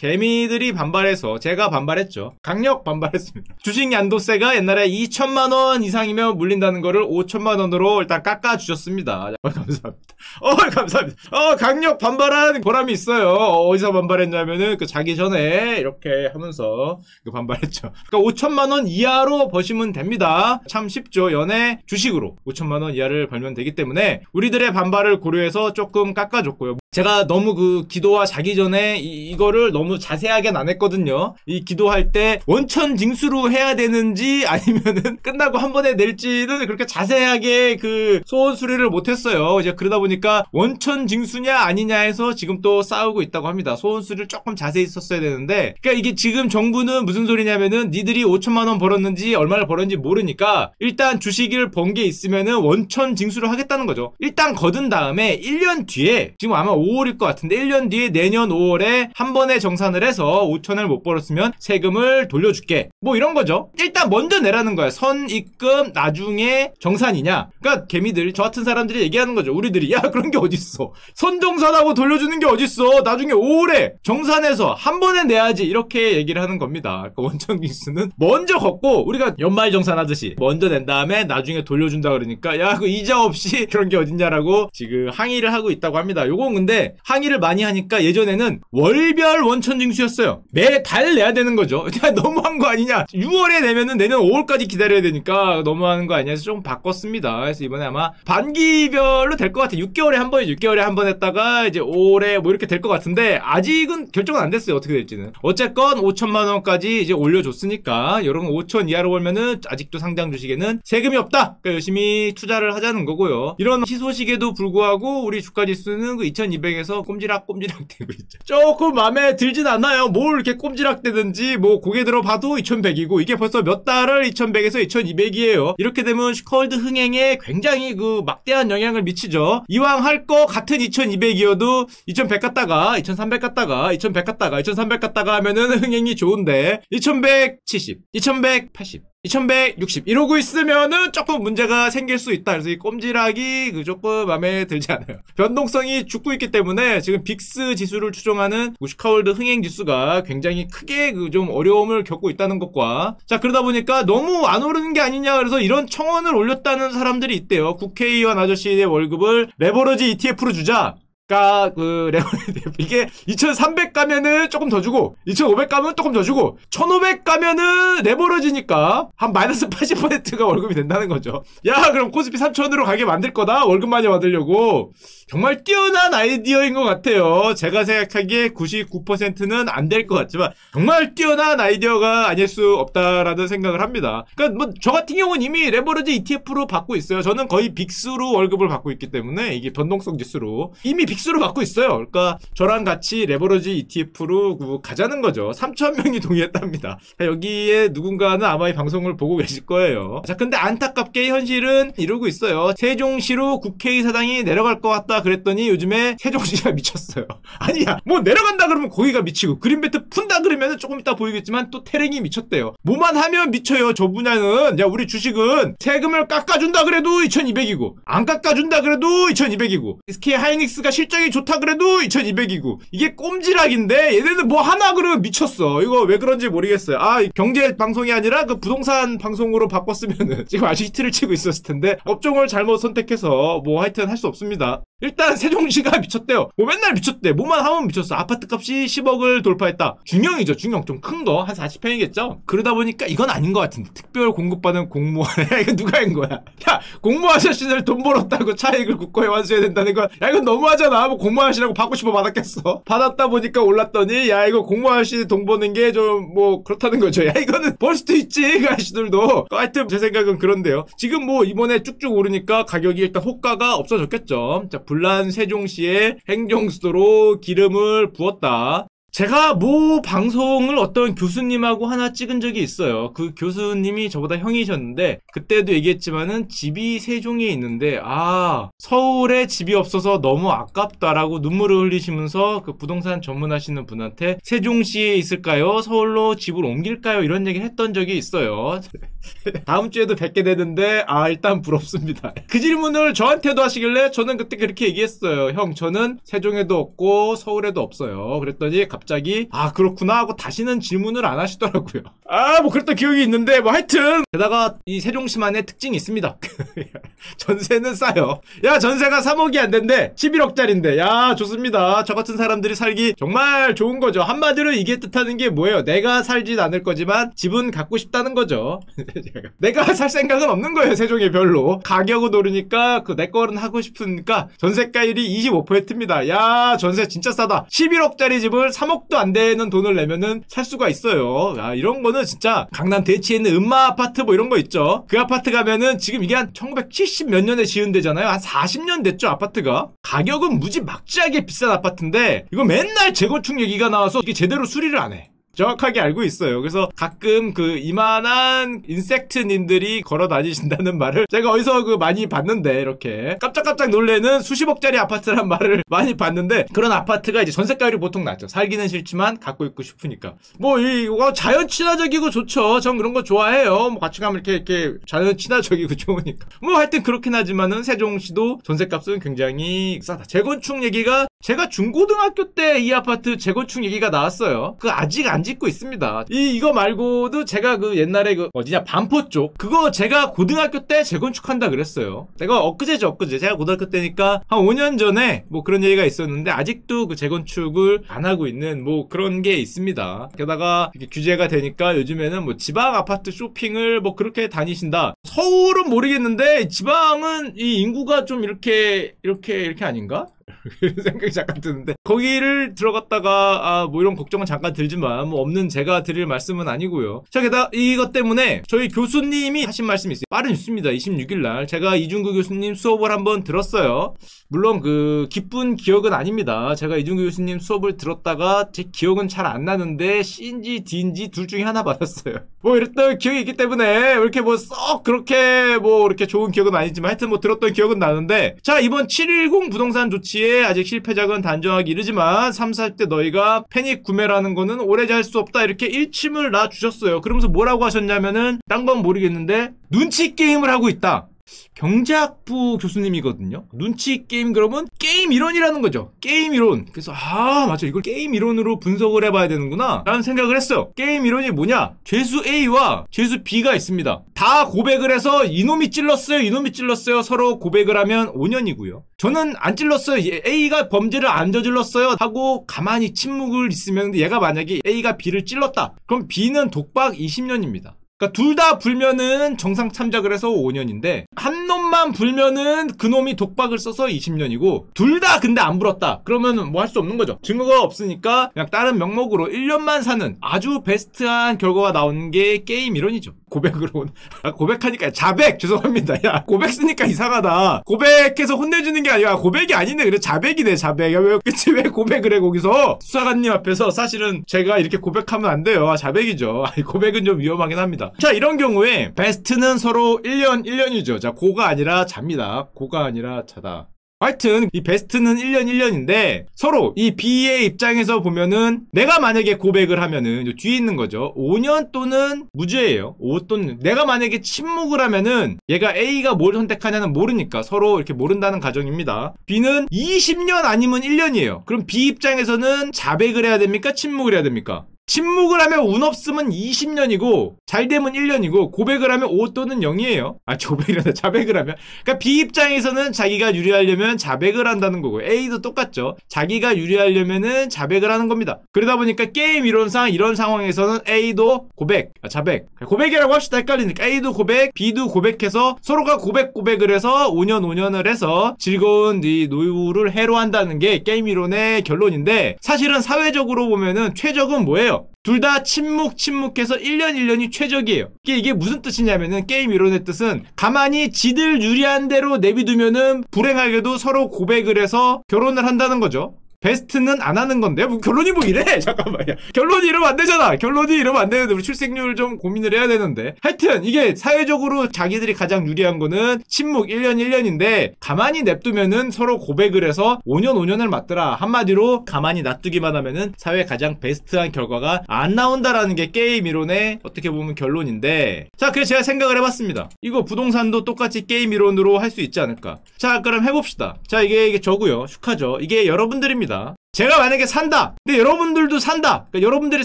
개미들이 반발해서 제가 반발했죠. 강력 반발했습니다. 주식 양도세가 옛날에 2천만 원 이상이면 물린다는 거를 5천만 원으로 일단 깎아 주셨습니다. 어, 감사합니다. 어, 감사합니다. 어, 강력 반발한 보람이 있어요. 어디서 반발했냐면은 그 자기 전에 이렇게 하면서 그 반발했죠. 그러니까 5천만 원 이하로 버시면 됩니다. 참 쉽죠. 연애 주식으로 5천만 원 이하를 벌면 되기 때문에 우리들의 반발을 고려해서 조금 깎아줬고요. 제가 너무 그 기도와 자기 전에 이, 거를 너무 자세하게는 안 했거든요. 이 기도할 때 원천 징수로 해야 되는지 아니면은 끝나고 한 번에 낼지는 그렇게 자세하게 그 소원 수리를 못 했어요. 이제 그러다 보니까 원천 징수냐 아니냐 해서 지금 또 싸우고 있다고 합니다. 소원 수리를 조금 자세히 썼어야 되는데 그러니까 이게 지금 정부는 무슨 소리냐면은 니들이 5천만 원 벌었는지 얼마를 벌었는지 모르니까 일단 주식을 번 게 있으면은 원천 징수를 하겠다는 거죠. 일단 거둔 다음에 1년 뒤에 지금 아마 5월일 것 같은데 1년 뒤에 내년 5월에 한 번에 정산을 해서 5천을 못 벌었으면 세금을 돌려줄게. 뭐 이런 거죠. 일단 먼저 내라는 거야. 선입금 나중에 정산이냐. 그러니까 개미들 저 같은 사람들이 얘기하는 거죠. 우리들이 야 그런 게 어딨어. 선정산하고 돌려주는 게 어딨어. 나중에 5월에 정산해서 한 번에 내야지. 이렇게 얘기를 하는 겁니다. 그러니까 원천 기수는 먼저 걷고 우리가 연말 정산 하듯이 먼저 낸 다음에 나중에 돌려준다 그러니까 야 그 이자 없이 그런 게 어딨냐라고 지금 항의를 하고 있다고 합니다. 요건 근데 근데 항의를 많이 하니까 예전에는 월별 원천 징수였어요. 매달 내야 되는 거죠. 너무한 거 아니냐. 6월에 내면은 내년 5월까지 기다려야 되니까 너무하는 거 아니냐 해서 좀 바꿨습니다. 그래서 이번에 아마 반기별로 될 것 같아요. 6개월에 한 번에 6개월에 한 번 했다가 이제 올해 뭐 이렇게 될 것 같은데 아직은 결정은 안 됐어요. 어떻게 될지는. 어쨌건 5천만 원까지 이제 올려줬으니까 여러분 5천 이하로 벌면은 아직도 상장 주식에는 세금이 없다. 그러니까 열심히 투자를 하자는 거고요. 이런 희소식에도 불구하고 우리 주가 지수는 그 2200. 200에서 꼼지락 꼼지락 되고 있죠. 조금 마음에 들진 않아요. 뭘 이렇게 꼼지락 되든지 뭐 고개 들어봐도 2100이고 이게 벌써 몇 달을 2100에서 2200이에요. 이렇게 되면 슈카월드 흥행에 굉장히 그 막대한 영향을 미치죠. 이왕 할 거 같은 2200이어도 2100 갔다가 2300 갔다가 2100 갔다가 2300 갔다가 하면은 흥행이 좋은데 2170, 2180 2160 이러고 있으면은 조금 문제가 생길 수 있다. 그래서 이 꼼지락이 그 조금 마음에 들지 않아요. 변동성이 죽고 있기 때문에 지금 VIX 지수를 추종하는 우리 슈카월드 흥행 지수가 굉장히 크게 그 좀 어려움을 겪고 있다는 것과 자 그러다 보니까 너무 안 오르는 게 아니냐 그래서 이런 청원을 올렸다는 사람들이 있대요. 국회의원 아저씨의 월급을 레버리지 ETF로 주자. 가, 그, 레버리지. 이게 2300 가면은 조금 더 주고, 2500 가면 조금 더 주고, 1500 가면은 레버리지니까 한 마이너스 80%가 월급이 된다는 거죠. 야, 그럼 코스피 3000으로 가게 만들 거다? 월급 많이 받으려고. 정말 뛰어난 아이디어인 것 같아요. 제가 생각하기에 99%는 안 될 것 같지만, 정말 뛰어난 아이디어가 아닐 수 없다라는 생각을 합니다. 그러니까 뭐, 저 같은 경우는 이미 레버리지 ETF로 받고 있어요. 저는 거의 VIX로 월급을 받고 있기 때문에, 이게 변동성 지수로. 이미 빅 픽스로 받고 있어요. 그러니까 저랑 같이 레버리지 ETF로 가자는 거죠. 3천 명이 동의했답니다. 여기에 누군가는 아마 이 방송을 보고 계실 거예요. 자, 근데 안타깝게 현실은 이러고 있어요. 세종시로 국회의사당이 내려갈 것 같다 그랬더니 요즘에 세종시가 미쳤어요. 아니야, 뭐 내려간다 그러면 거기가 미치고 그린벨트 푼다 그러면 조금 이따 보이겠지만 또 태릉이 미쳤대요. 뭐만 하면 미쳐요. 저 분야는 야 우리 주식은 세금을 깎아준다 그래도 2200이고 안 깎아준다 그래도 2200이고 SK 하이닉스가 실 실적이 좋다 그래도 2200이고 이게 꼼지락인데 얘네는 뭐 하나 그러면 미쳤어 이거 왜 그런지 모르겠어요 아 경제 방송이 아니라 그 부동산 방송으로 바꿨으면은 지금 아주 히트를 치고 있었을 텐데 업종을 잘못 선택해서 뭐 하여튼 할 수 없습니다 일단 세종시가 미쳤대요. 뭐 맨날 미쳤대. 뭐만 하면 미쳤어. 아파트 값이 10억을 돌파했다. 중형이죠. 중형 좀 큰 거. 한 40평이겠죠. 그러다 보니까 이건 아닌 것 같은데. 특별 공급받은 공무원. 야 이거 누가 한 거야? 야 공무 아저씨들 돈 벌었다고 차익을 국고에 완수해야 된다는 건. 야 이건 너무하잖아. 뭐 공무 아저씨라고 받고 싶어 받았겠어. 받았다 보니까 올랐더니 야 이거 아저씨 돈 버는 게 좀 뭐 그렇다는 거죠. 야 이거는 벌 수도 있지. 그 아저씨들도. 하여튼 제 생각은 그런데요. 지금 뭐 이번에 쭉쭉 오르니까 가격이 일단 호가가 없어졌겠죠. 자 불란 세종시의 행정수도로 기름을 부었다. 제가 모 방송을 어떤 교수님하고 하나 찍은 적이 있어요. 그 교수님이 저보다 형이셨는데 그때도 얘기했지만은 집이 세종에 있는데 아 서울에 집이 없어서 너무 아깝다라고 눈물을 흘리시면서 그 부동산 전문하시는 분한테 세종시에 있을까요? 서울로 집을 옮길까요? 이런 얘기를 했던 적이 있어요. 다음 주에도 뵙게 되는데 아 일단 부럽습니다. 그 질문을 저한테도 하시길래 저는 그때 그렇게 얘기했어요. 형 저는 세종에도 없고 서울에도 없어요. 그랬더니 갑 자기 아 그렇구나 하고 다시는 질문을 안 하시더라고요. 아 뭐 그랬던 기억이 있는데 뭐 하여튼 게다가 이 세종시만의 특징이 있습니다. 전세는 싸요. 야 전세가 3억이 안 된대. 11억짜린데. 야 좋습니다. 저 같은 사람들이 살기 정말 좋은 거죠. 한마디로 이게 뜻하는 게 뭐예요? 내가 살진 않을 거지만 집은 갖고 싶다는 거죠. 내가 살 생각은 없는 거예요. 세종에 별로. 가격을 오르니까 그 내 거는 하고 싶으니까 전세가율이 25%입니다. 야 전세 진짜 싸다. 11억짜리 집을 3 억도 안 되는 돈을 내면은 살 수가 있어요. 야 이런 거는 진짜 강남 대치에 있는 음마 아파트 뭐 이런 거 있죠. 그 아파트 가면은 지금 이게 한 1970 몇 년에 지은 데잖아요. 한 40년 됐죠 아파트가. 가격은 무지 막지하게 비싼 아파트인데 이거 맨날 재건축 얘기가 나와서 이게 제대로 수리를 안 해. 정확하게 알고 있어요. 그래서 가끔 그 이만한 인섹트님들이 걸어 다니신다는 말을 제가 어디서 그 많이 봤는데 이렇게 깜짝깜짝 놀래는 수십억짜리 아파트란 말을 많이 봤는데 그런 아파트가 이제 전세가율이 보통 낮죠. 살기는 싫지만 갖고 있고 싶으니까. 뭐 이거 자연 친화적이고 좋죠. 전 그런 거 좋아해요. 뭐 같이 가면 이렇게 이렇게 자연 친화적이고 좋으니까. 뭐 하여튼 그렇긴 하지만은 세종시도 전세값은 굉장히 싸다. 재건축 얘기가 제가 중고등학교 때 이 아파트 재건축 얘기가 나왔어요. 그 아직 안 짓고 있습니다. 이 이거 말고도 제가 그 옛날에 그 어디냐 반포 쪽 그거 제가 고등학교 때 재건축한다 그랬어요. 내가 엊그제죠 엊그제 제가 고등학교 때니까 한 5년 전에 뭐 그런 얘기가 있었는데 아직도 그 재건축을 안 하고 있는 뭐 그런 게 있습니다. 게다가 규제가 되니까 요즘에는 뭐 지방 아파트 쇼핑을 뭐 그렇게 다니신다. 서울은 모르겠는데 지방은 이 인구가 좀 이렇게 이렇게 이렇게 아닌가? 이런 생각이 잠깐 드는데 거기를 들어갔다가 아 뭐 이런 걱정은 잠깐 들지만 뭐 없는 제가 드릴 말씀은 아니고요. 자 게다가 이것 때문에 저희 교수님이 하신 말씀이 있어요. 빠른 뉴스입니다. 26일 날 제가 이중구 교수님 수업을 한번 들었어요. 물론 그 기쁜 기억은 아닙니다. 제가 이중구 교수님 수업을 들었다가 제 기억은 잘 안 나는데 C인지 D인지 둘 중에 하나 받았어요. 뭐 이랬던 기억이 있기 때문에 이렇게 뭐 썩 그렇게 뭐 이렇게 좋은 기억은 아니지만 하여튼 뭐 들었던 기억은 나는데 자 이번 710 부동산 조치 에 아직 실패작은 단정하기 이르지만 3, 40대 너희가 패닉 구매라는 거는 오래 잘 수 없다 이렇게 일침을 놔주셨어요. 그러면서 뭐라고 하셨냐면은 딴 건 모르겠는데 눈치 게임을 하고 있다. 경제학부 교수님이거든요. 눈치 게임 그러면 게임 이론이라는 거죠. 게임 이론. 그래서 아 맞아 이걸 게임 이론으로 분석을 해봐야 되는구나 라는 생각을 했어요. 게임 이론이 뭐냐? 죄수 A와 죄수 B가 있습니다. 다 고백을 해서 이놈이 찔렀어요. 이놈이 찔렀어요. 서로 고백을 하면 5년이고요. 저는 안 찔렀어요. A가 범죄를 안 저질렀어요. 하고 가만히 침묵을 있으면 얘가 만약에 A가 B를 찔렀다. 그럼 B는 독박 20년입니다. 그러니까 둘 다 불면은 정상 참작을 해서 5년인데 한 놈만 불면은 그 놈이 독박을 써서 20년이고 둘 다 근데 안 불었다. 그러면 뭐 할 수 없는 거죠. 증거가 없으니까 그냥 다른 명목으로 1년만 사는 아주 베스트한 결과가 나온 게 게임 이론이죠. 고백으로 아, 고백하니까 자백 죄송합니다. 야 고백 쓰니까 이상하다. 고백해서 혼내주는 게 아니라 고백이 아니네. 그래 자백이네 자백. 왜 그치 왜 고백을 해 거기서 수사관님 앞에서 사실은 제가 이렇게 고백하면 안 돼요. 아, 자백이죠. 고백은 좀 위험하긴 합니다. 자 이런 경우에 베스트는 서로 1년 1년이죠. 자 고가 아니라 잡니다. 고가 아니라 자다. 하여튼 이 베스트는 1년 1년인데 서로 이 B의 입장에서 보면은 내가 만약에 고백을 하면은 뒤에 있는 거죠. 5년 또는 무죄예요. 5 또는 내가 만약에 침묵을 하면은 얘가 A가 뭘 선택하냐는 모르니까 서로 이렇게 모른다는 가정입니다. B는 20년 아니면 1년이에요. 그럼 B 입장에서는 자백을 해야 됩니까? 침묵을 해야 됩니까? 침묵을 하면 운 없으면 20년이고 잘 되면 1년이고 고백을 하면 5 또는 0이에요. 아 고백이란다 자백을 하면. 그러니까 B 입장에서는 자기가 유리하려면 자백을 한다는 거고 A도 똑같죠. 자기가 유리하려면은 자백을 하는 겁니다. 그러다 보니까 게임 이론상 이런 상황에서는 A도 고백, 아, 자백. 고백이라고 합시다 헷갈리니까 A도 고백, B도 고백해서 서로가 고백 고백을 해서 5년 5년을 해서 즐거운 이 노후를 해로한다는 게 게임 이론의 결론인데 사실은 사회적으로 보면은 최적은 뭐예요? 둘 다 침묵 침묵해서 1년 1년이 최적이에요. 이게, 무슨 뜻이냐면은 게임 이론의 뜻은 가만히 지들 유리한 대로 내비두면은 불행하게도 서로 고백을 해서 결혼을 한다는 거죠. 베스트는 안 하는 건데? 뭐 결론이 뭐 이래? 잠깐만요. 결론이 이러면 안 되잖아. 결론이 이러면 안 되는데 우리 출생률 좀 고민을 해야 되는데. 하여튼 이게 사회적으로 자기들이 가장 유리한 거는 침묵 1년 1년인데 가만히 냅두면은 서로 고백을 해서 5년 5년을 맞더라. 한마디로 가만히 놔두기만 하면은 사회 가장 베스트한 결과가 안 나온다라는 게 게임 이론의 어떻게 보면 결론인데. 자 그래서 제가 생각을 해봤습니다. 이거 부동산도 똑같이 게임 이론으로 할 수 있지 않을까. 자 그럼 해봅시다. 자 이게 이게 저고요. 축하죠. 이게 여러분들입니다 제가 만약에 산다. 근데 여러분들도 산다. 그러니까 여러분들이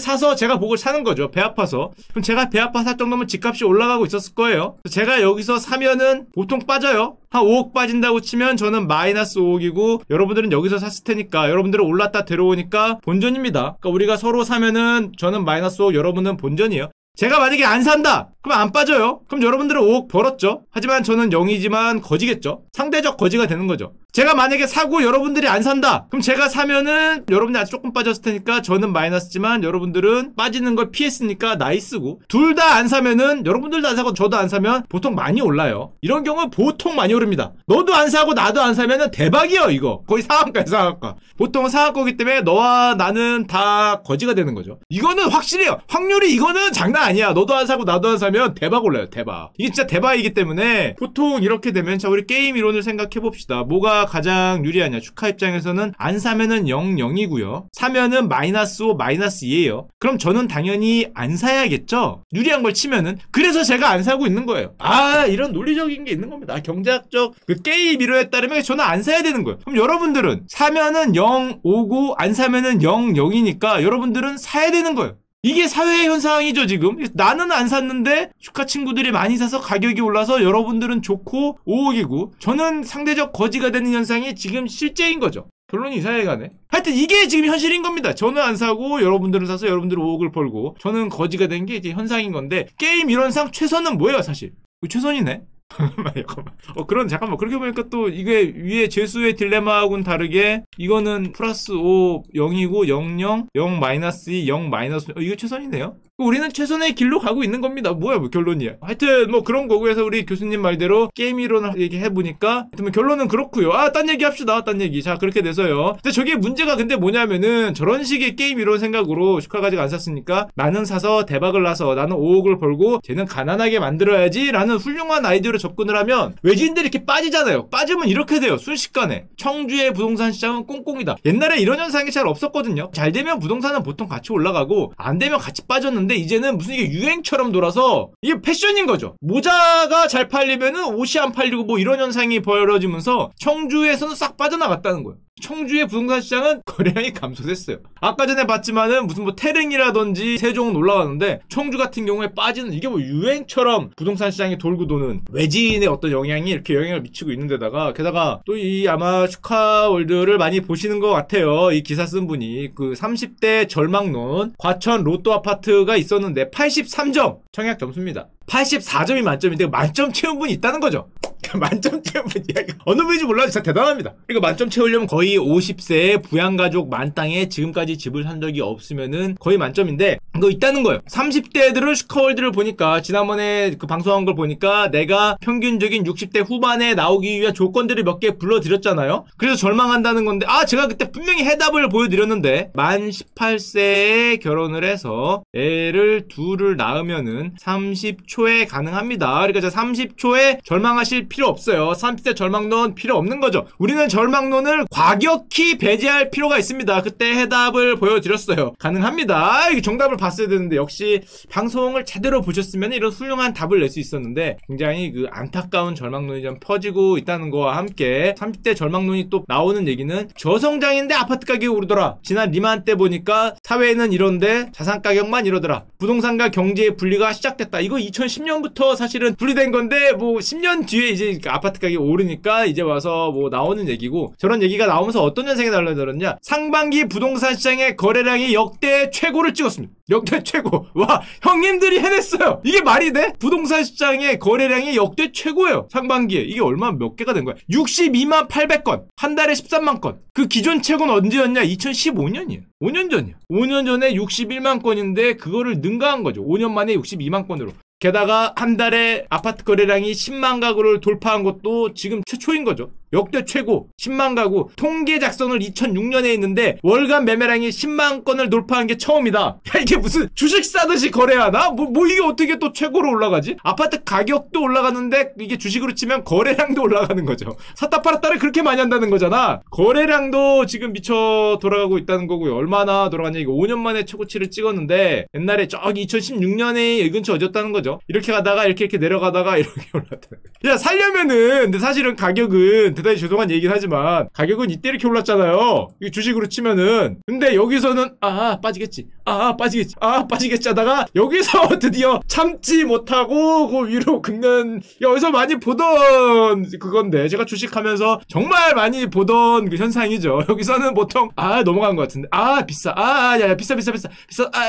사서 제가 복을 사는 거죠. 배 아파서. 그럼 제가 배 아파 살 정도면 집값이 올라가고 있었을 거예요. 제가 여기서 사면은 보통 빠져요. 한 5억 빠진다고 치면 저는 마이너스 5억이고 여러분들은 여기서 샀을 테니까 여러분들은 올랐다 들어오니까 본전입니다. 그러니까 우리가 서로 사면은 저는 마이너스 5억 여러분은 본전이에요. 제가 만약에 안 산다! 그럼 안 빠져요. 그럼 여러분들은 5억 벌었죠. 하지만 저는 0이지만 거지겠죠. 상대적 거지가 되는 거죠. 제가 만약에 사고 여러분들이 안 산다. 그럼 제가 사면은 여러분들이 아직 조금 빠졌을 테니까 저는 마이너스지만 여러분들은 빠지는 걸 피했으니까 나이스고 둘 다 안 사면은 여러분들도 안 사고 저도 안 사면 보통 많이 올라요. 이런 경우는 보통 많이 오릅니다. 너도 안 사고 나도 안 사면은 대박이요 이거. 거의 상한가에 상한가. 보통 상한거기 때문에 너와 나는 다 거지가 되는 거죠. 이거는 확실해요. 확률이 이거는 장난 아니야. 너도 안 사고 나도 안 사면 대박 올라요. 대박. 이게 진짜 대박이기 때문에 보통 이렇게 되면 자 우리 게임 이론을 생각해 봅시다. 뭐가 가장 유리하냐? 축하 입장에서는 안 사면은 0, 0이고요. 사면은 마이너스 5, 마이너스 2예요. 그럼 저는 당연히 안 사야겠죠? 유리한 걸 치면은. 그래서 제가 안 사고 있는 거예요. 아, 이런 논리적인 게 있는 겁니다. 경제학적 그 게임 이론에 따르면 저는 안 사야 되는 거예요. 그럼 여러분들은 사면은 0, 5고 안 사면은 0, 0이니까 여러분들은 사야 되는 거예요. 이게 사회 현상이죠 지금. 나는 안 샀는데 축하 친구들이 많이 사서 가격이 올라서 여러분들은 좋고 5억이고 저는 상대적 거지가 되는 현상이 지금 실제인 거죠. 결론이 이상해 가네. 하여튼 이게 지금 현실인 겁니다. 저는 안 사고 여러분들은 사서 여러분들은 5억을 벌고 저는 거지가 된 게 이제 현상인 건데 게임 이론상 최선은 뭐예요 사실? 최선이네 잠깐만. 어, 그런, 잠깐만. 그렇게 보니까 또 이게 위에 죄수의 딜레마하고는 다르게 이거는 플러스 5, 0이고 0, 0, 0 마이너스 2, 0 마이너스, 어, 이거 최선이네요? 우리는 최선의 길로 가고 있는 겁니다. 뭐야, 뭐 결론이야. 하여튼 뭐 그런 거고 해서 우리 교수님 말대로 게임 이론을 얘기해 보니까 하여튼 뭐 결론은 그렇고요. 아, 딴 얘기 합시다. 딴 얘기. 자, 그렇게 돼서요. 근데 저게 문제가 근데 뭐냐면은 저런 식의 게임 이론 생각으로 슈카 가지고 안 샀으니까 나는 사서 대박을 나서 나는 5억을 벌고 쟤는 가난하게 만들어야지라는 훌륭한 아이디어로 접근을 하면 외지인들이 이렇게 빠지잖아요. 빠지면 이렇게 돼요. 순식간에. 청주의 부동산 시장은 꽁꽁이다. 옛날에 이런 현상이 잘 없었거든요. 잘 되면 부동산은 보통 같이 올라가고 안 되면 같이 빠졌는데 나는데 이제는 무슨 이게 유행처럼 돌아서 이게 패션인 거죠. 모자가 잘 팔리면은 옷이 안 팔리고 뭐 이런 현상이 벌어지면서 청주에서는 싹 빠져나갔다는 거예요. 청주의 부동산 시장은 거래량이 감소됐어요. 아까 전에 봤지만은 무슨 뭐 태릉이라든지 세종은 올라가는데 청주 같은 경우에 빠지는 이게 뭐 유행처럼 부동산 시장이 돌고 도는 외지인의 어떤 영향이 이렇게 영향을 미치고 있는데다가 게다가 또 이 아마 슈카월드를 많이 보시는 것 같아요. 이 기사 쓴 분이 그 30대 절망론 과천 로또 아파트가 있었는데 83점 청약 점수입니다. 84점이 만점인데 만점 채운 분이 있다는 거죠. 만점 채운 분이 어느 분인지 몰라도 진짜 대단합니다. 이거 만점 채우려면 거의 50세 부양가족 만땅에 지금까지 집을 산 적이 없으면은 거의 만점인데 이 거 있다는 거예요. 30대들은 슈카월드를 보니까 지난번에 그 방송한 걸 보니까 내가 평균적인 60대 후반에 나오기 위한 조건들을 몇 개 불러드렸잖아요. 그래서 절망한다는 건데 아 제가 그때 분명히 해답을 보여드렸는데 만 18세에 결혼을 해서 애를 둘을 낳으면은 30초에 가능합니다. 그러니까 저 30초에 절망하실 필요 없어요. 30대 절망론 필요 없는 거죠. 우리는 절망론을 과격히 배제할 필요가 있습니다. 그때 해답을 보여드렸어요. 가능합니다. 정답을 봤어야 되는데 역시 방송을 제대로 보셨으면 이런 훌륭한 답을 낼 수 있었는데 굉장히 그 안타까운 절망론이 좀 퍼지고 있다는 거와 함께 30대 절망론이 또 나오는 얘기는 저성장인데 아파트 가격이 오르더라. 지난 리만 때 보니까 사회는 이런데 자산 가격만 이러더라. 부동산과 경제의 분리가 시작됐다. 이거 2010년부터 사실은 분리된 건데 뭐 10년 뒤에 이제 아파트 가격이 오르니까 이제 와서 뭐 나오는 얘기고 저런 얘기가 나오면서 어떤 현상이 달라들었냐 상반기 부동산 시장의 거래량이 역대 최고를 찍었습니다. 역대 최고. 와, 형님들이 해냈어요. 이게 말이 돼? 부동산 시장의 거래량이 역대 최고예요. 상반기에. 이게 얼마 몇 개가 된 거야? 62만 800건. 한 달에 13만 건. 그 기존 최고는 언제였냐? 2015년이에요. 5년 전이야. 5년 전에 61만 건인데 그거를 능가한 거죠. 5년 만에 62만 건으로. 게다가 한 달에 아파트 거래량이 10만 가구를 돌파한 것도 지금 최초인 거죠. 역대 최고 10만 가구 통계 작성을 2006년에 했는데 월간 매매량이 10만 건을 돌파한 게 처음이다. 야 이게 무슨 주식 사듯이 거래하나? 뭐, 뭐 이게 어떻게 또 최고로 올라가지? 아파트 가격도 올라가는데 이게 주식으로 치면 거래량도 올라가는 거죠. 샀다 팔았다를 그렇게 많이 한다는 거잖아. 거래량도 지금 미쳐 돌아가고 있다는 거고요. 얼마나 돌아갔냐 이거 5년 만에 최고치를 찍었는데 옛날에 저기 2016년에 이 근처 어졌다는 거죠. 이렇게 가다가 이렇게 이렇게 내려가다가 이렇게 올랐다. 야 살려면은 근데 사실은 가격은 대단히 죄송한 얘기긴 하지만 가격은 이때 이렇게 올랐잖아요. 이 주식으로 치면은. 근데 여기서는 아 빠지겠지, 아 빠지겠지, 아 빠지겠지 하다가 여기서 드디어 참지 못하고 그 위로 긁는 여기서 많이 보던 그건데. 제가 주식하면서 정말 많이 보던 그 현상이죠. 여기서는 보통 아 넘어간 것 같은데. 아 비싸, 아 야 야, 비싸 비싸 비싸. 비싸, 아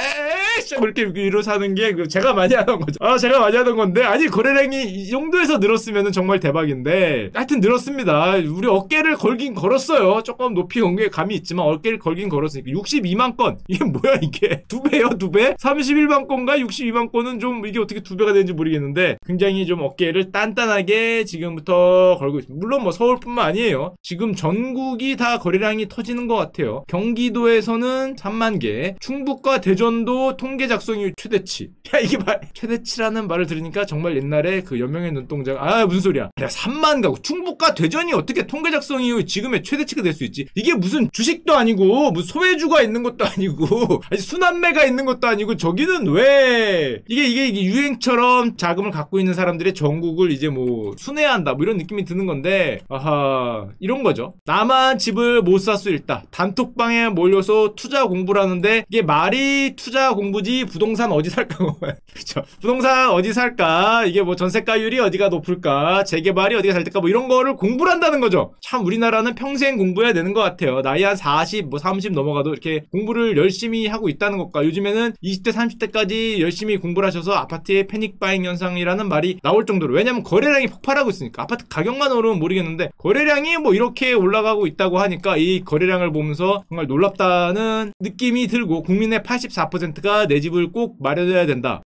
에이씨. 뭐 이렇게 위로 사는 게그 제가 많이 하던 거죠. 아 제가 많이 하던 건데. 아니 거래량이 이 정도에서 늘었으면 정말 대박인데. 하여튼 늘었습니다. 우리 어깨를 걸긴 걸었어요. 조금 높이 온게 감이 있지만 어깨를 걸긴 걸었으니까 62만 건 이게 뭐야 이게 두 배요 두 배? 31만 건과 62만 건은 좀 이게 어떻게 두 배가 되는지 모르겠는데 굉장히 좀 어깨를 단단하게 지금부터 걸고 있습니다. 물론 뭐 서울뿐만 아니에요. 지금 전국이 다 거래량이 터지는 것 같아요. 경기도에서는 3만 개, 충북과 대전도 통계 작성 이후 최대치. 야 이게 말 최대치라는 말을 들으니까 정말 옛날에 그 연명의 눈동자가 아 무슨 소리야? 야 3만 가고 충북과 대전 이 어떻게 통계 작성 이후 지금의 최대치가 될 수 있지? 이게 무슨 주식도 아니고 무슨 소외주가 있는 것도 아니고 아니 순환매가 있는 것도 아니고 저기는 왜 이게 이게, 이게 유행처럼 자금을 갖고 있는 사람들의 전국을 이제 뭐 순회한다 뭐 이런 느낌이 드는 건데 아하 이런 거죠. 나만 집을 못살수 있다. 단톡방에 몰려서 투자 공부를 하는데 이게 말이 투자 공부지 부동산 어디 살까 그렇죠. 부동산 어디 살까 이게 뭐 전세가율이 어디가 높을까 재개발이 어디가 잘 될까 뭐 이런 거를 공부를 한다는 거죠. 참 우리나라는 평생 공부해야 되는 것 같아요. 나이 한 40, 뭐 30 넘어가도 이렇게 공부를 열심히 하고 있다는 것과 요즘에는 20대, 30대까지 열심히 공부를 하셔서 아파트의 패닉 바잉 현상이라는 말이 나올 정도로 왜냐면 거래량이 폭발하고 있으니까 아파트 가격만 오르면 모르겠는데 거래량이 뭐 이렇게 올라가고 있다고 하니까 이 거래량을 보면서 정말 놀랍다는 느낌이 들고 국민의 84%가 내 집을 꼭 마련해야 된다.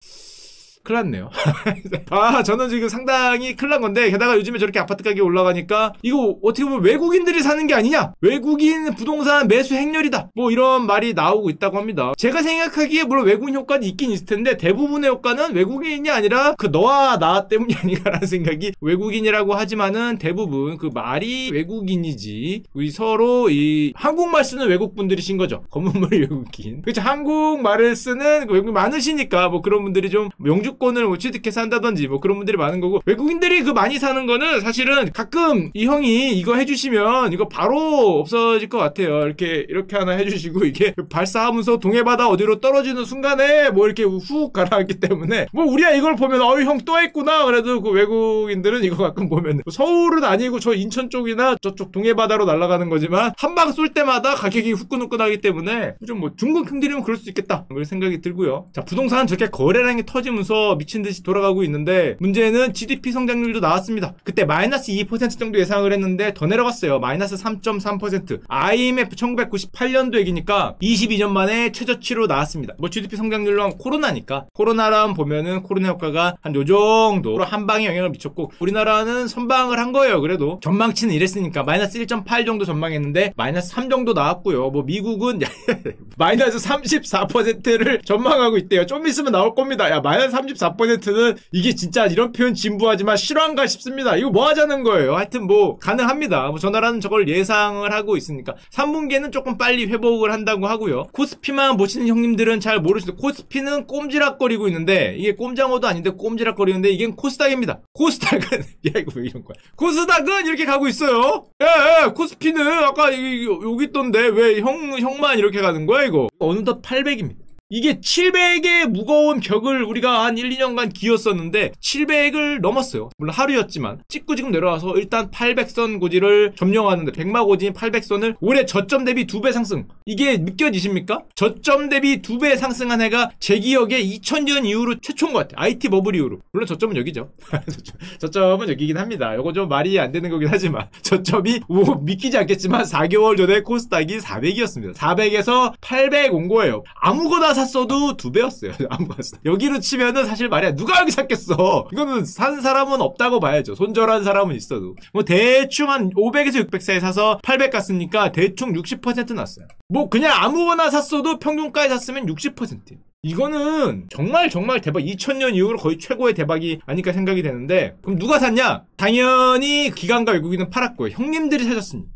큰일 났네요. 아, 저는 지금 상당히 큰일 난 건데, 게다가 요즘에 저렇게 아파트 가격이 올라가니까, 이거 어떻게 보면 외국인들이 사는 게 아니냐? 외국인 부동산 매수 행렬이다. 뭐 이런 말이 나오고 있다고 합니다. 제가 생각하기에 물론 외국인 효과는 있긴 있을 텐데, 대부분의 효과는 외국인이 아니라 그 너와 나 때문이 아닌가라는 생각이 외국인이라고 하지만은 대부분 그 말이 외국인이지, 우리 서로 이 한국말 쓰는 외국분들이신 거죠. 검은머리 외국인. 그렇죠. 한국말을 쓰는 그 외국인 많으시니까, 뭐 그런 분들이 좀 영주 주권을 뭐 취득해서 한다든지 뭐 그런 분들이 많은 거고 외국인들이 그 많이 사는 거는 사실은 가끔 이 형이 이거 해주시면 이거 바로 없어질 것 같아요. 이렇게 이렇게 하나 해주시고 이게 발사하면서 동해바다 어디로 떨어지는 순간에 뭐 이렇게 훅 가라앉기 때문에 뭐 우리야 이걸 보면 어이 형 또 했구나 그래도 그 외국인들은 이거 가끔 보면 서울은 아니고 저 인천 쪽이나 저쪽 동해바다로 날아가는 거지만 한 방 쏠 때마다 가격이 후끈후끈하기 때문에 좀 뭐 중국 형들이면 그럴 수 있겠다 그런 생각이 들고요. 자 부동산 저렇게 거래량이 터지면서 미친 듯이 돌아가고 있는데 문제는 GDP 성장률도 나왔습니다. 그때 마이너스 2% 정도 예상을 했는데 더 내려갔어요. 마이너스 3.3%. IMF 1998년도 얘기니까 22년 만에 최저치로 나왔습니다. 뭐 GDP 성장률로 코로나니까 코로나랑 보면은 코로나 효과가 한 요 정도로 한 방에 영향을 미쳤고 우리나라는 선방을 한 거예요. 그래도 전망치는 이랬으니까 마이너스 1.8 정도 전망했는데 마이너스 3 정도 나왔고요. 뭐 미국은 마이너스 34%를 전망하고 있대요. 좀 있으면 나올 겁니다. 야 마이너스 34%는 이게 진짜 이런 표현 진부하지만 실화인가 싶습니다. 이거 뭐 하자는 거예요. 하여튼 뭐 가능합니다. 뭐 전화라는 저걸 예상을 하고 있으니까 3분기에는 조금 빨리 회복을 한다고 하고요. 코스피만 보시는 형님들은 잘 모르시죠. 코스피는 꼼지락거리고 있는데 이게 꼼장어도 아닌데 꼼지락거리는데 이게 코스닥입니다. 코스닥은 야 이거 왜 이런 거야? 코스닥은 이렇게 가고 있어요. 예, 예 코스피는 아까 여기, 여기 있던데 왜 형 형만 이렇게 가는 거야 이거? 어느덧 800입니다. 이게 700의 무거운 벽을 우리가 한 1, 2년간 기었었는데 700을 넘었어요. 물론 하루였지만 찍고 지금 내려와서 일단 800선 고지를 점령하는데 백마 고지인 800선을 올해 저점 대비 2배 상승. 이게 느껴지십니까? 저점 대비 2배 상승한 해가 제 기억에 2000년 이후로 최초인 것 같아요. IT 버블 이후로. 물론 저점은 여기죠. 저점은 여기긴 합니다. 이거 좀 말이 안 되는 거긴 하지만 저점이 뭐 믿기지 않겠지만 4개월 전에 코스닥이 400이었습니다. 400에서 800 온 거예요. 아무거나 샀어도 두 배였어요. 아무거나 여기로 치면은 사실 말이야 누가 여기 샀겠어. 이거는 산 사람은 없다고 봐야죠. 손절한 사람은 있어도. 뭐 대충 한 500에서 600 사이 사서 800 갔으니까 대충 60% 났어요. 뭐 그냥 아무거나 샀어도 평균가에 샀으면 60%예요. 이거는 정말 정말 대박 2000년 이후로 거의 최고의 대박이 아닐까 생각이 되는데 그럼 누가 샀냐? 당연히 기관과 외국인은 팔았고요. 형님들이 사셨습니다.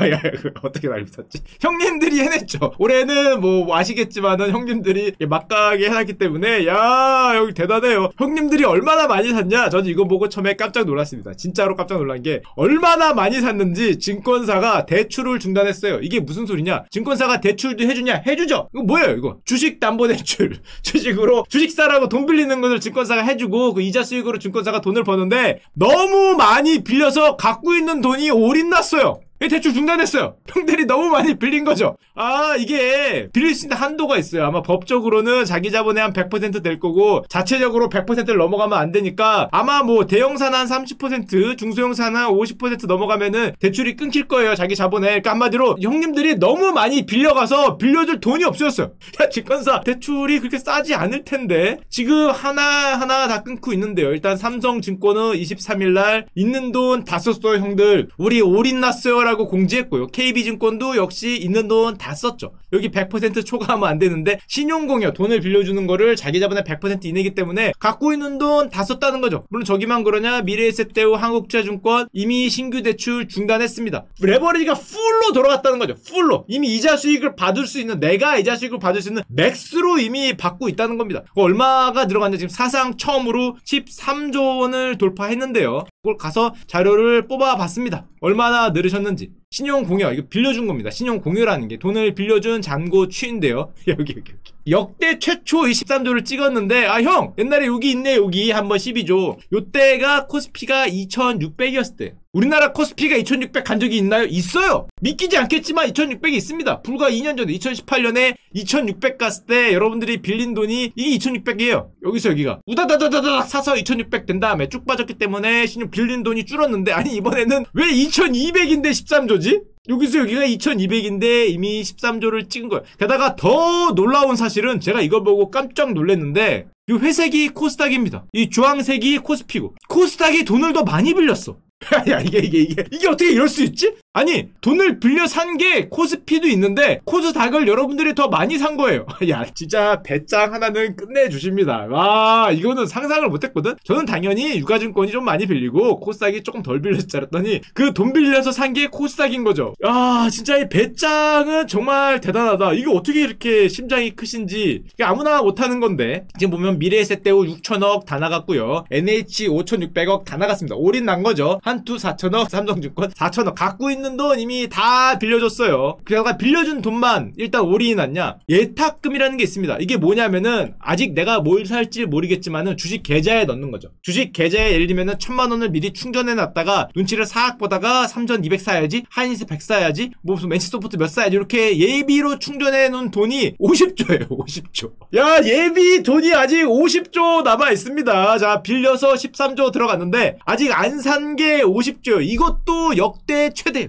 야야 어떻게 날 믿었지? 형님들이 해냈죠. 올해는 뭐 아시겠지만은 형님들이 막강하게 해놨기 때문에 야 여기 대단해요. 형님들이 얼마나 많이 샀냐? 저는 이거 보고 처음에 깜짝 놀랐습니다. 진짜로 깜짝 놀란 게 얼마나 많이 샀는지 증권사가 대출을 중단했어요. 이게 무슨 소리냐? 증권사가 대출도 해주냐? 해주죠. 이거 뭐예요 이거? 주식 담보 대출. 주식으로 주식 사라고 돈 빌리는 것을 증권사가 해주고 그 이자 수익으로 증권사가 돈을 버는데 너무 많이 빌려서 갖고 있는 돈이 올인 났어요. 대출 중단했어요. 형들이 너무 많이 빌린 거죠. 아, 이게 빌릴 수 있는 한도가 있어요. 아마 법적으로는 자기 자본의 한 100%될 거고 자체적으로 100%를 넘어가면 안 되니까 아마 뭐 대형사는 한 30%, 중소형사는 한 50% 넘어가면은 대출이 끊길 거예요. 자기 자본에. 그러니까 한마디로 형님들이 너무 많이 빌려가서 빌려줄 돈이 없어졌어요. 야, 증권사 대출이 그렇게 싸지 않을 텐데 지금 하나하나 다 끊고 있는데요. 일단 삼성증권은 23일 날 있는 돈 다 썼어요, 형들. 우리 올인 났어요. 라고 공지했고요. KB증권도 역시 있는 돈 다 썼죠. 여기 100% 초과하면 안 되는데 신용공여 돈을 빌려주는 거를 자기 자본의 100% 이내기 때문에 갖고 있는 돈 다 썼다는 거죠. 물론 저기만 그러냐 미래에셋대우 한국투자증권 이미 신규 대출 중단했습니다. 레버리지가 full로 돌아갔다는 거죠. full로 이미 이자 수익을 받을 수 있는 내가 이자 수익을 받을 수 있는 max로 이미 받고 있다는 겁니다. 얼마가 들어갔냐 지금 사상 처음으로 13조 원을 돌파했는데요. 그걸 가서 자료를 뽑아봤습니다. 얼마나 늘으셨는지. 신용 공여 이거 빌려준 겁니다. 신용 공여라는 게 돈을 빌려준 잔고 추이인데요. 여기 여기 여기. 역대 최초 23조를 찍었는데 아 형 옛날에 여기 있네 여기 한번 12조. 요때가 코스피가 2,600이었을 때. 우리나라 코스피가 2,600 간 적이 있나요? 있어요. 믿기지 않겠지만 2,600이 있습니다. 불과 2년 전에 2018년에 2,600 갔을 때 여러분들이 빌린 돈이 이게 2,600이에요. 여기서 여기가 우다다다다닥 사서 2,600 된 다음에 쭉 빠졌기 때문에 신용 빌린 돈이 줄었는데 아니 이번에는 왜 2,200인데 13조지? 여기서 여기가 2200인데 이미 13조를 찍은 거예요. 게다가 더 놀라운 사실은 제가 이걸 보고 깜짝 놀랐는데 이 회색이 코스닥입니다. 이 주황색이 코스피고 코스닥이 돈을 더 많이 빌렸어. 야 이게 이게 이게 이게 어떻게 이럴 수 있지? 아니 돈을 빌려 산 게 코스피도 있는데 코스닥을 여러분들이 더 많이 산 거예요. 야 진짜 배짱 하나는 끝내주십니다. 와 이거는 상상을 못했거든. 저는 당연히 유가증권이 좀 많이 빌리고 코스닥이 조금 덜 빌려서 잘했더니 그 돈 빌려서 산 게 코스닥인 거죠. 아 진짜 이 배짱은 정말 대단하다. 이거 어떻게 이렇게 심장이 크신지 아무나 못하는 건데 지금 보면 미래에셋대우 6천억 다 나갔고요. NH 5,600억 다 나갔습니다. 올인 난 거죠. 한투 4천억, 삼성증권 4천억 갖고 있는 돈 이미 다 빌려줬어요. 그래가 빌려준 돈만 일단 올인이 났냐? 예탁금이라는 게 있습니다. 이게 뭐냐면은 아직 내가 뭘 살지 모르겠지만은 주식 계좌에 넣는 거죠. 주식 계좌에 예를 들면은 천만 원을 미리 충전해 놨다가 눈치를 사악 보다가 삼전 200 사야지, 하이닉스 100 사야지, 뭐 무슨 엔씨소프트 몇 사야지 이렇게 예비로 충전해 놓은 돈이 50조예요. 50조. 야 예비 돈이 아직 50조 남아 있습니다. 자 빌려서 13조 들어갔는데 아직 안 산 게 50조예요. 이것도 역대 최대.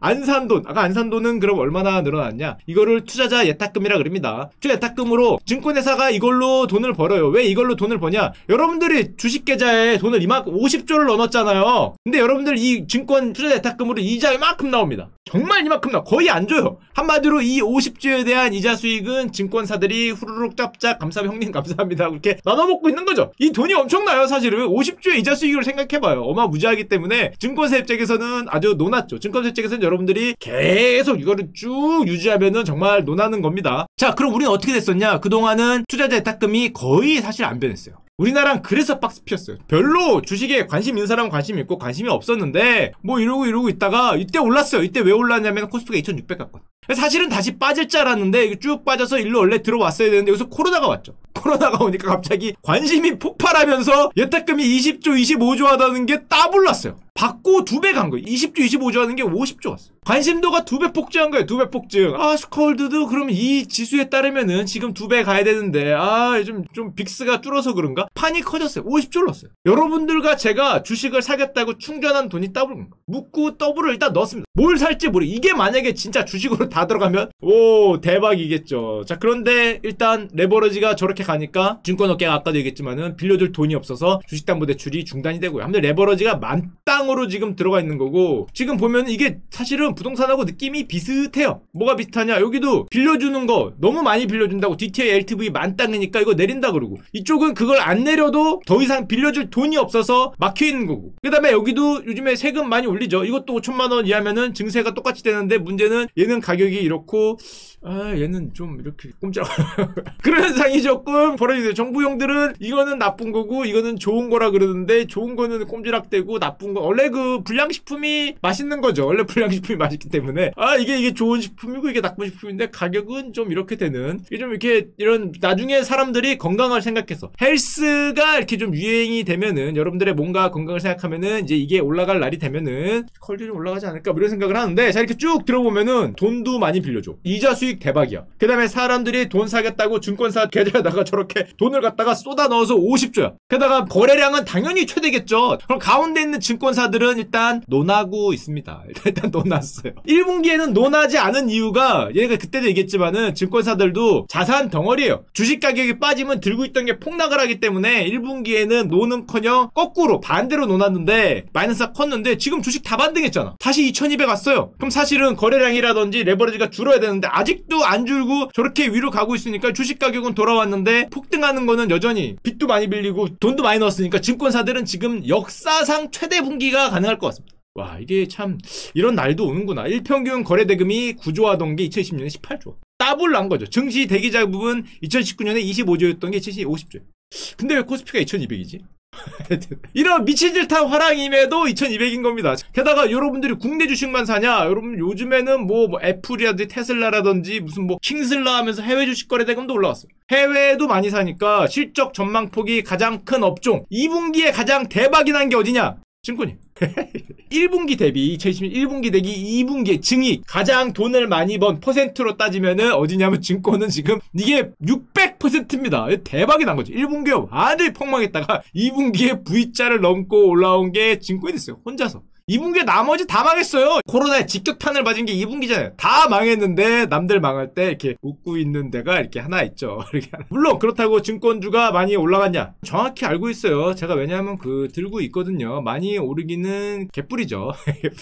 안산 돈. 아까 안산 돈은 그럼 얼마나 늘어났냐? 이거를 투자자 예탁금이라 그럽니다. 투자 예탁금으로 증권회사가 이걸로 돈을 벌어요. 왜 이걸로 돈을 버냐? 여러분들이 주식 계좌에 돈을 이만큼 50조를 넣어놨잖아요. 근데 여러분들 이 증권 투자 예탁금으로 이자 이만큼 나옵니다. 정말 이만큼 나 거의 안 줘요. 한마디로 이 50조에 대한 이자 수익은 증권사들이 후루룩 짭짭 감사합니다 형님 감사합니다 그렇게 나눠먹고 있는 거죠. 이 돈이 엄청나요 사실은 50조의 이자 수익을 생각해봐요. 어마무지하기 때문에 증권사 입장에서는 아주 논았죠. 증권사 입장에서는 여러분들이 계속 이거를 쭉 유지하면은 정말 논하는 겁니다. 자 그럼 우리는 어떻게 됐었냐? 그동안은 투자자 예탁금이 거의 사실 안 변했어요. 우리나라는 그래서 박스 피었어요. 별로 주식에 관심 있는 사람은 관심 있고 관심이 없었는데 뭐 이러고 이러고 있다가 이때 올랐어요. 이때 왜 올랐냐면 코스피가 2600 갔거든. 사실은 다시 빠질 줄 알았는데 쭉 빠져서 일로 원래 들어왔어야 되는데 여기서 코로나가 왔죠. 코로나가 오니까 갑자기 관심이 폭발하면서 예탁금이 20조, 25조 하다는 게 따블났어요. 묻고 두 배 간 거예요. 20조, 25조 하는 게 50조 왔어요. 관심도가 두 배 폭증한 거예요. 두 배 폭증. 아, 스컬드도 그럼 이 지수에 따르면은 지금 두 배 가야 되는데, 아, 요즘 좀 VIX가 줄어서 그런가? 판이 커졌어요. 50조를 넣었어요. 여러분들과 제가 주식을 사겠다고 충전한 돈이 건 거예요. 묻고 더블을 일단 넣었습니다. 뭘 살지 모르. 이게 만약에 진짜 주식으로 다 들어가면, 오, 대박이겠죠. 자, 그런데 일단 레버리지가 저렇게 가니까 증권업계가 아까도 얘기했지만은 빌려줄 돈이 없어서 주식담보대출이 중단이 되고요. 아무튼 레버리지가 만땅으로 지금 들어가 있는 거고 지금 보면 이게 사실은 부동산하고 느낌이 비슷해요. 뭐가 비슷하냐? 여기도 빌려주는 거 너무 많이 빌려준다고 DTI LTV 만땅이니까 이거 내린다 그러고 이쪽은 그걸 안 내려도 더 이상 빌려줄 돈이 없어서 막혀 있는 거고 그 다음에 여기도 요즘에 세금 많이 올리죠. 이것도 5천만 원 이하면은 증세가 똑같이 되는데 문제는 얘는 가격이 이렇고 아 얘는 좀 이렇게 꼼짝 그런 현상이 조금 벌어지죠. 정부용들은 이거는 나쁜 거고 이거는 좋은 거라 그러는데 좋은 거는 꼼지락대고 나쁜 거 원래 그 불량식품이 맛있는 거죠. 원래 불량식품이 맛있기 때문에 아 이게 이게 좋은 식품이고 이게 나쁜 식품인데 가격은 좀 이렇게 되는 이게 좀 이렇게 이런 나중에 사람들이 건강을 생각해서 헬스가 이렇게 좀 유행이 되면은 여러분들의 몸과 건강을 생각하면은 이제 이게 올라갈 날이 되면은 컬들이 올라가지 않을까 뭐 이런 생각을 하는데 자 이렇게 쭉 들어보면은 돈도 많이 빌려줘. 이자 수익 대박이야. 그 다음에 사람들이 돈 사겠다고 증권사 계좌에다가 저렇게 돈을 갖다가 쏟아 넣어서 50조야. 게다가 거래량은 당연히 최대겠죠. 그럼 가운데 있는 증권사들은 일단 논하고 있습니다. 일단 논았어요. 1분기에는 논하지 않은 이유가 얘가 그때도 얘기했지만은 증권사들도 자산 덩어리예요. 주식 가격이 빠지면 들고 있던 게 폭락을 하기 때문에 1분기에는 노는커녕 거꾸로 반대로 논았는데 마이너스가 컸는데 지금 주식 다 반등했잖아. 다시 2200 왔어요. 그럼 사실은 거래량이라든지 레버리지가 줄어야 되는데 아직도 안 줄고 저렇게 위로 가고 있으니까 주식 가격은 돌아왔는데 폭등하는 거는 여전히 빚도 많이 빌리고 돈도 많이 넣었으니까 증권사들은 지금 역사상 최대 분기가 가능할 것 같습니다. 와 이게 참 이런 날도 오는구나. 일평균 거래대금이 9조 하던 게 2010년에 18조. 더블 난 거죠. 증시 대기자금은 2019년에 25조였던 게 70, 50조 근데 왜 코스피가 2200이지? 이런 미친 듯한 활황임에도 2200인 겁니다. 게다가 여러분들이 국내 주식만 사냐? 여러분 요즘에는 뭐, 뭐 애플이라든지 테슬라라든지 무슨 뭐 킹슬라 하면서 해외 주식 거래 대금도 올라왔어. 해외도 많이 사니까 실적 전망폭이 가장 큰 업종 2분기에 가장 대박이 난 게 어디냐? 증권이. 1분기 대비 2021분기 대비 2분기 증익 가장 돈을 많이 번 퍼센트로 따지면은 어디냐면 증권은 지금 이게 600%입니다. 대박이 난 거죠. 1분기에 완전히 폭망했다가 2분기에 V자를 넘고 올라온 게 증권이 됐어요. 혼자서. 2분기에 나머지 다 망했어요. 코로나에 직격탄을 맞은 게 2분기잖아요. 다 망했는데 남들 망할 때 이렇게 웃고 있는 데가 이렇게 하나 있죠. 물론 그렇다고 증권주가 많이 올라갔냐? 정확히 알고 있어요. 제가 왜냐하면 그 들고 있거든요. 많이 오르기는 개뿔이죠.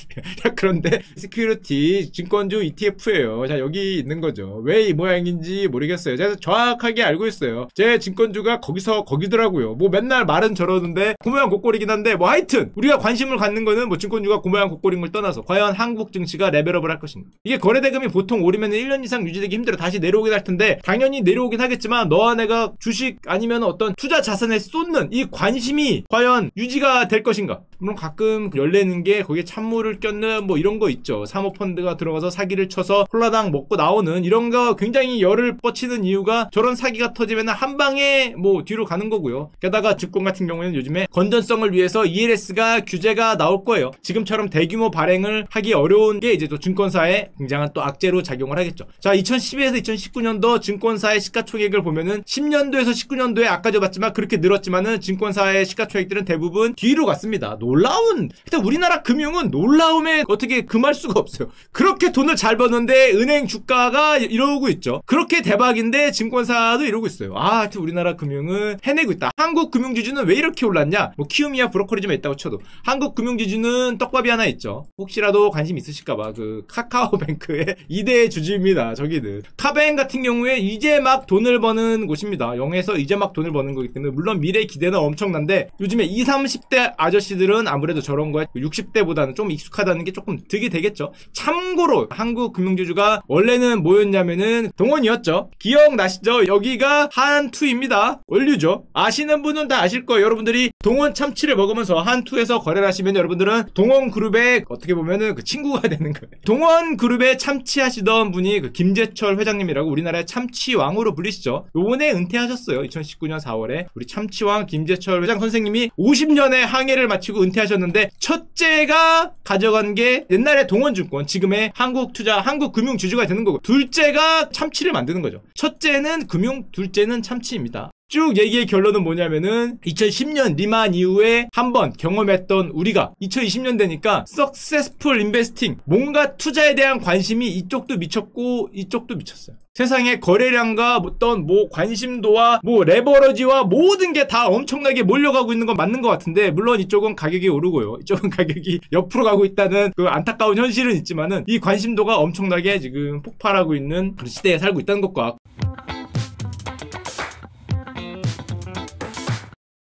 그런데 security 증권주 ETF예요. 자 여기 있는 거죠. 왜 이 모양인지 모르겠어요. 제가 정확하게 알고 있어요. 제 증권주가 거기서 거기더라고요. 뭐 맨날 말은 저러는데 그 모양 그 꼴이긴 한데 뭐 하여튼 우리가 관심을 갖는 거는 뭐 증권 증권주가 고 모양 고 꼴임을 떠나서 과연 한국 증시가 level up을 할 것인가? 이게 거래대금이 보통 오르면 1년 이상 유지되기 힘들어 다시 내려오긴 할 텐데 당연히 내려오긴 하겠지만 너와 내가 주식 아니면 어떤 투자 자산에 쏟는 이 관심이 과연 유지가 될 것인가 물론 가끔 열내는 게 거기에 찬물을 끼얹는 뭐 이런 거 있죠 사모펀드가 들어가서 사기를 쳐서 홀라당 먹고 나오는 이런 거 굉장히 열을 뻗치는 이유가 저런 사기가 터지면 한 방에 뭐 뒤로 가는 거고요 게다가 증권 같은 경우에는 요즘에 건전성을 위해서 ELS가 규제가 나올 거예요 지금처럼 대규모 발행을 하기 어려운 게 이제 또 증권사에 굉장한 또 악재로 작용을 하겠죠. 자, 2012에서 2019년도 증권사의 시가총액을 보면은 10년도에서 19년도에 아까 저 봤지만 그렇게 늘었지만은 증권사의 시가총액들은 대부분 뒤로 갔습니다. 놀라운 일단 우리나라 금융은 놀라움에 어떻게 금할 수가 없어요. 그렇게 돈을 잘 버는데 은행 주가가 이러고 있죠. 그렇게 대박인데 증권사도 이러고 있어요. 아, 하여튼 우리나라 금융은 해내고 있다. 한국 금융지주는 왜 이렇게 올랐냐? 뭐 키움이야 브로커리즘에 있다고 쳐도 한국 금융지주는 떡밥이 하나 있죠. 혹시라도 관심 있으실까봐 그 카카오뱅크의 2대 주주입니다. 저기는 카뱅 같은 경우에 이제 막 돈을 버는 곳입니다. 0에서 이제 막 돈을 버는 거기 때문에 물론 미래 기대는 엄청난데 요즘에 20, 30대 아저씨 들은 아무래도 저런 거에 60대보다는 좀 익숙하다는 게 조금 득이 되겠죠. 참고로 한국 금융주주가 원래는 뭐였냐면은 동원이었죠. 기억나시죠? 여기가 한투입니다. 원류죠. 아시는 분은 다 아실 거예요. 여러분들이 동원 참치를 먹으면서 한투에서 거래를 하시면 여러분들은 동원 그룹의 어떻게 보면은 그 친구가 되는 거예요. 동원 그룹에 참치 하시던 분이 그 김재철 회장님이라고 우리나라의 참치 왕으로 불리시죠. 요번에 은퇴하셨어요. 2019년 4월에 우리 참치왕 김재철 회장 선생님이 50년의 항해를 마치고 은퇴하셨는데 첫째가 가져간 게 옛날에 동원증권 지금의 한국투자 한국금융주주가 되는 거고 둘째가 참치를 만드는 거죠. 첫째는 금융, 둘째는 참치입니다. 쭉 얘기의 결론은 뭐냐면은 2010년 리만 이후에 한번 경험했던 우리가 2020년 되니까 successful investing 뭔가 투자에 대한 관심이 이쪽도 미쳤고 이쪽도 미쳤어요. 세상의 거래량과 어떤 뭐 관심도와 뭐 레버러지와 모든 게 다 엄청나게 몰려가고 있는 건 맞는 것 같은데 물론 이쪽은 가격이 오르고요. 이쪽은 가격이 옆으로 가고 있다는 그 안타까운 현실은 있지만은 이 관심도가 엄청나게 지금 폭발하고 있는 그런 시대에 살고 있다는 것과